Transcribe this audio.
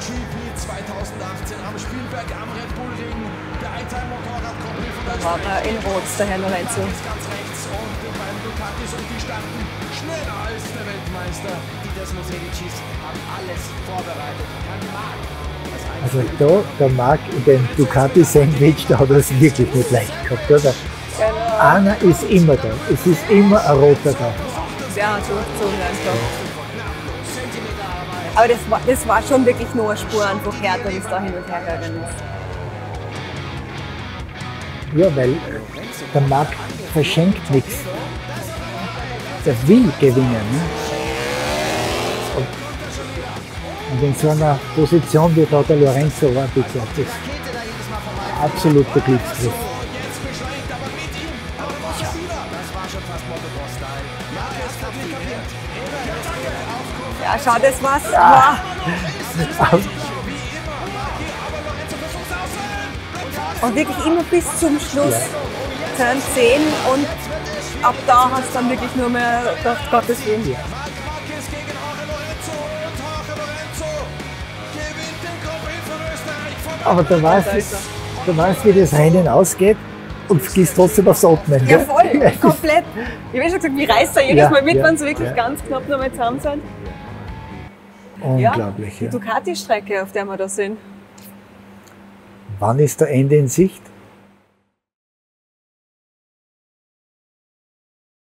MotoGP 2018 am Spielberg am Red Bull Ring. Der Einteil-Motorradkoppel von der Partner in Rot, der Herr Lorenzo. Ganz rechts und die Ducatis und die standen schneller als der Weltmeister. Die Desmos Medicis haben alles vorbereitet. Herrn Marc. Also da, der Marc in dem Ducati-Sandwich, da hat er es wirklich nicht leicht gehabt, oder? Genau. Einer ist immer da. Es ist immer ein Roter da. Ja, so, so, durchzogen einfach. Aber das war, das war schon wirklich nur eine Spur einfach härter, wie es da hin und her gegangen ist. Ja, weil der Marc verschenkt nichts. Der will gewinnen. Ne? Und, in so einer Position wie da der Lorenzo war, wie gesagt, ist absoluter Glücksgriff. Aber wieder? Das war schon fast Motocross-Style. Ja, es hat nicht kapiert. Ja, schau, das war's. Wow. Und wirklich immer bis zum Schluss Turn 10 und ab da hast du dann wirklich nur mehr gedacht, Gottes Willen. Aber du weißt, du weißt, wie das Rennen ausgeht und vergisst trotzdem aufs Atmen. Ja, voll, komplett. Ich habe schon gesagt, wie reißt er jedes Ja, Mal mit, ja, wenn sie wirklich ganz knapp noch mal zusammen sind. Unglaublich. Die Ja. Ducati-Strecke, auf der wir da sind. Wann ist der Ende in Sicht?